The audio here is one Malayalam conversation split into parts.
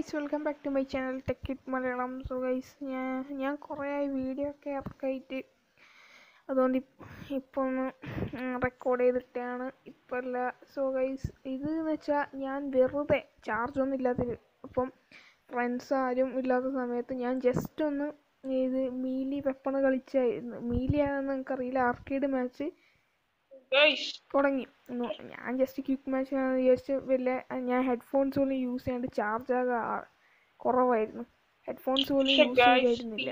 Guys welcome back to my channel tech it Malayalam so guys ഞാൻ ഞാൻ കുറേ വീഡിയോ ഒക്കെ ഇറക്കായിട്ട് അതുകൊണ്ട് ഇപ്പോൾ ഒന്ന് റെക്കോർഡ് ചെയ്തിട്ടാണ്. ഇപ്പോൾ അല്ല സോ ഗൈസ് ഇത് എന്ന് വെച്ചാൽ ഞാൻ വെറുതെ ചാർജ് ഒന്നും ഇല്ലാത്തൊരു അപ്പം ഫ്രണ്ട്സ് ആരും ഇല്ലാത്ത സമയത്ത് ഞാൻ ജസ്റ്റ് ഒന്ന് ഇത് മീലി വെപ്പണ് കളിച്ചായിരുന്നു. മീലിയാണെന്ന് എനിക്കറിയില്ല. ആർക്കേഡ് മാച്ച് തുടങ്ങി. ഞാൻ ജസ്റ്റ് ക്വിക്ക് മാച്ച് വിചാരിച്ച് വലിയ ഞാൻ ഹെഡ്ഫോൺസ് പോലും യൂസ് ചെയ്യാണ്ട് ചാർജ് ആകെ കുറവായിരുന്നു. ഹെഡ്ഫോൺസ് പോലും യൂസ് ചെയ്തായിരുന്നില്ല.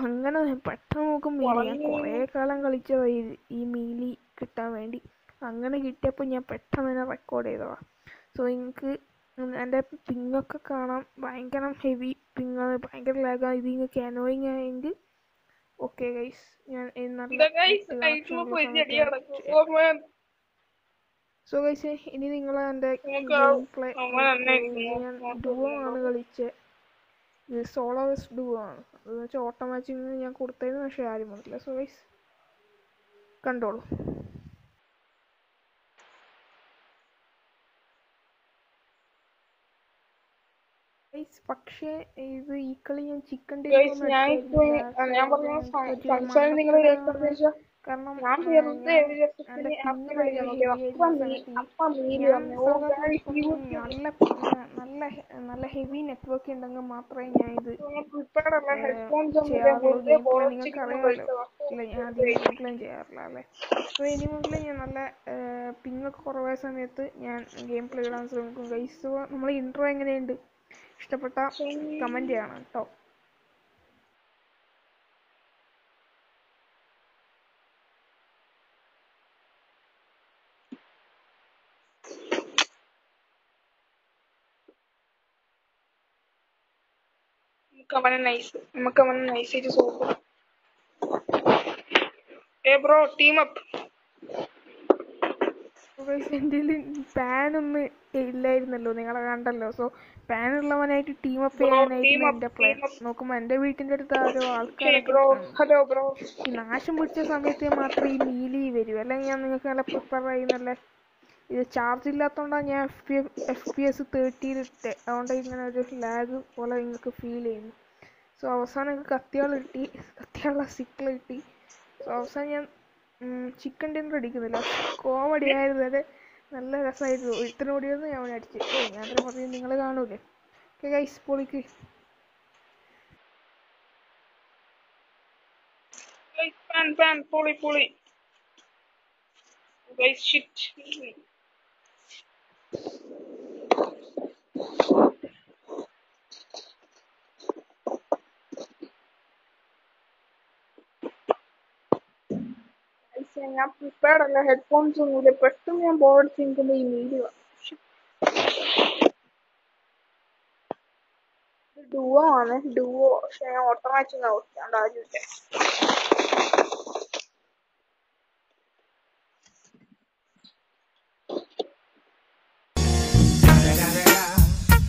അങ്ങനെ പെട്ടെന്ന് നോക്കുമ്പോൾ ഞാൻ കുറേ കാലം കളിച്ചതായി ഈ മീലി കിട്ടാൻ വേണ്ടി. അങ്ങനെ കിട്ടിയപ്പോൾ ഞാൻ പെട്ടെന്ന് തന്നെ റെക്കോർഡ് ചെയ്തതാണ് സോ എനിക്ക് എന്റെ പിങ്ങൊക്കെ കാണാം ഭയങ്കര ഹെവി പിങ്ങാണ് ഭയങ്കര ലാഗാണ് ഇത് നിങ്ങൾക്ക് അനോയിങ് ആയെങ്കിൽ ഓക്കെ ഗൈസ്. ഞാൻ സോ ഗൈസ് ഇനി നിങ്ങൾ എന്റെ നോക്ക് ഡുവോ ആണ് കളിച്ചത് ഇത് സോളോ ഡുവോ ആണ്. അതെന്ന് വെച്ചാൽ ഓട്ടോമാറ്റിക് ഞാൻ കൊടുത്തതിന് പക്ഷേ ആരും വന്നില്ല. സോ ഗൈസ് കണ്ടോളൂ Guys, പക്ഷേ ഇത് ഈ കളി ഞാൻ ചിക്കൻ guys, ഞാൻ ഇപ്പൊ ഞാൻ പറഞ്ഞ സംസാരം നിങ്ങൾ കേൾക്കുന്ന കാരണം ഞാൻ ആ, വെറുതെ ഞാൻ ഒരു രസത്തിന് എന്റെ അപ്പ കുഞ്ഞ് കളിക്കാൻ നോക്കി. ഭയങ്കര അപ്പ heavy നീ ആയിട്ട് അപ്പ നീര് ഞാൻ വന്നു. ഇത് ഈ ചിക്കൻ കുട്ടി നല്ല നല്ല നല്ല ഹെവി നെറ്റ്വർക്ക് ഉണ്ടെങ്കിൽ മാത്രമേ ഞാൻ ഇത് ഞാൻ prepared അല്ല. headphones ഒന്നും ഇല്ല. ചെയ്യാറുള്ളൂ വെറുതെ ഗെയിം ball പ്ലേ അടിച്ച് നിങ്ങൾക്ക് ഇങ്ങനെ അറിയാമല്ലോ കളിച്ചതാ. ഇല്ല ഞാൻ അധികം ചെയ്യാറില്ല അല്ലേ അപ്പോൾ ഇനി മുതൽ ഞാൻ നല്ല പിങ്ങൊക്കെ കുറവായ സമയത്ത് ഞാൻ ഗെയിം പ്ലേ ഇടാൻ ശ്രമിക്കും ഗൈസ് നമ്മൾ ഇൻട്രോ എങ്ങനെയുണ്ട് ഇഷ്ടപ്പെട്ട കമന്റ് ചെയ്യണം കേട്ടോ. അവനെ നൈസ് നമുക്ക് അവനെ നൈസ് ആയിട്ട് സോപ്പ് ഏ ബ്രോ ടീം അപ്പ് എന്റെ പാനൊന്നും ഇല്ലായിരുന്നല്ലോ. നിങ്ങളെ കണ്ടല്ലോ. സോ പാൻ ഉള്ളവനായിട്ട് ടീം അപ്പ് ചെയ്യാനായിരുന്നു എന്റെ പ്ലാൻ. നോക്കുമ്പോൾ എന്റെ വീട്ടിന്റെ അടുത്ത് ആരോ ആൾക്കാരൊക്കെ നാശം പിടിച്ച സമയത്ത് മാത്രമേ ഈ നീലി വരൂ. അല്ലെങ്കിൽ ഞാൻ നിങ്ങൾക്ക് നല്ല പ്രിപ്പയർ ആയി നല്ല ഇത് ചാർജ് ഇല്ലാത്തതുകൊണ്ടാണ് ഞാൻ F P F P S തേർട്ടിയിലിട്ട് അതുകൊണ്ട് ഇങ്ങനെ ഒരു ലാഗ് പോലെ നിങ്ങൾക്ക് ഫീൽ ചെയ്യുന്നു. സോ അവസാനം എനിക്ക് കത്തിയാൾ കിട്ടി. കത്തിയാളുള്ള സിക്കിൾ കിട്ടി. സോ അവസാനം ഞാൻ ചിക്കൻ ഡിന്നർ അടിക്കുന്നില്ല കോമഡി ആയിരുന്നു. അത് നല്ല രസമായിരുന്നു. ഒരുത്തനോടിയൊന്ന് ഞാൻ അടിച്ച്. ഓ ഞാൻ പറഞ്ഞു നിങ്ങൾ കാണൂലേ? Okay guys പൊളിക്ക്. പൊളി ഞാൻ പ്രിപ്പയർഡ് അല്ല ഹെഡ്ഫോൺസ് ഒന്നുമില്ല പെട്ടെന്ന് ഞാൻ ബോർഡ് thinking നിൽക്കുമ്പോൾ ഈ മീഡിയ ഡുവോ ആണ് ഡുവോ പക്ഷെ ഞാൻ ഓട്ടോമാറ്റിക് നോക്കിയാണ്ട് ആരുമില്ല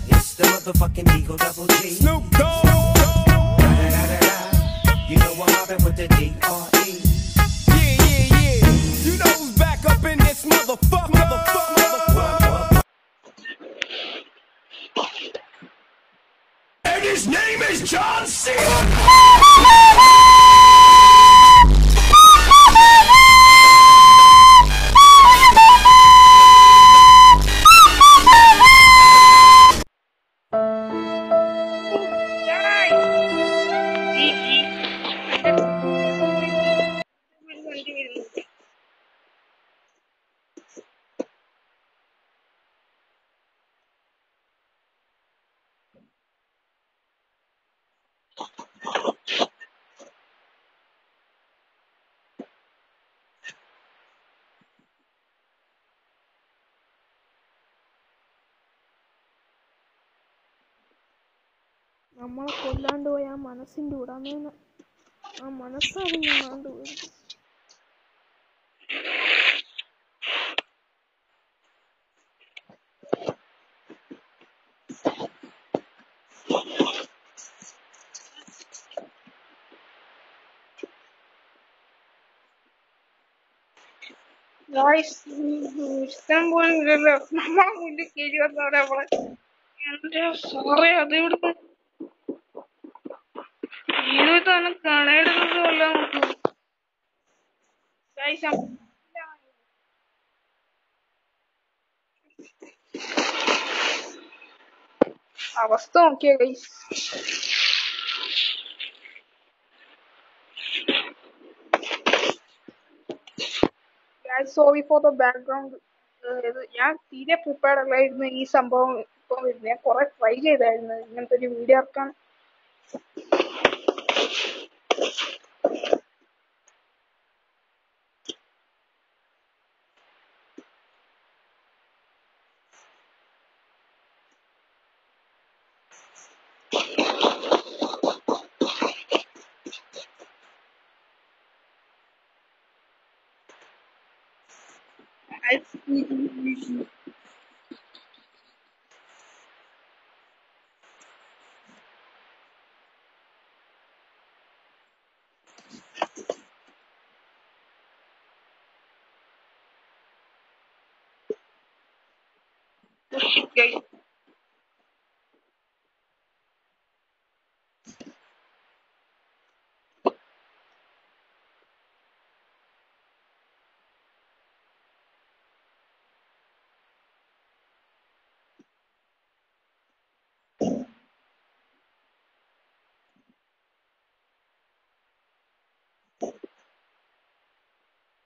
It's the motherfucking Eagle Double G. Snoop Dogg. You know what happened with the D.R.E. John Cena. നമ്മളെ കൊല്ലാണ്ട് പോയ ആ മനസ്സിന്റെ ഉടമേന്ന് ആ മനസ്സാണ് പോയി. ഇഷ്ടം പോലും ഇല്ലല്ലോ നമ്മളെ മുന്നിൽ കയറി വന്നവരെ നമ്മളെ. എന്റെ സോറി അത് ഇവിടുന്ന് തന്നെ കടയിടുന്നത് പോലെ നോക്കൂ അവസ്ഥ നോക്കിയ guys sorry for the background ഞാൻ തീരെ പ്രിപ്പയർഡ് അല്ലായിരുന്നു ഈ സംഭവം ഇപ്പൊ വരുന്നത്. ഞാൻ കുറെ ട്രൈ ചെയ്തായിരുന്നു. ഇങ്ങനത്തെ ഒരു വീഡിയോ ഇറക്കാൻ. I guys.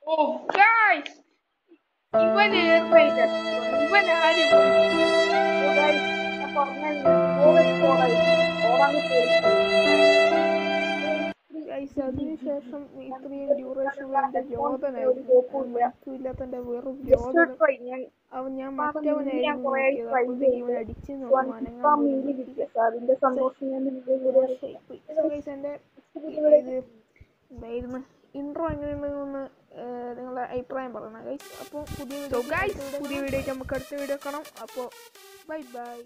Oh, guys! ഇവൻ ഏർമയില്ല ഇവൻ ആരും അതിനുശേഷം ഇത്രയും ഡ്യൂറേഷൻ എന്റെ രോദനായിരുന്നു ഇല്ലാത്തന്റെ വെറും രോദനം അവൻ ഞാൻ മറ്റവനായിരുന്നു ഇവൻ. അടിച്ചു ഗൈസ് എന്റെ ഇത് എന്തായിരുന്നു ഇൻട്രോ എങ്ങനെയുണ്ടെന്ന് നിങ്ങളുടെ അഭിപ്രായം പറയണം ഗൈസ് അപ്പോൾ പുതിയ പുതിയ വീഡിയോയ്ക്ക് നമുക്ക് അടുത്ത വീഡിയോ കാണാം. അപ്പോൾ ബൈ ബൈ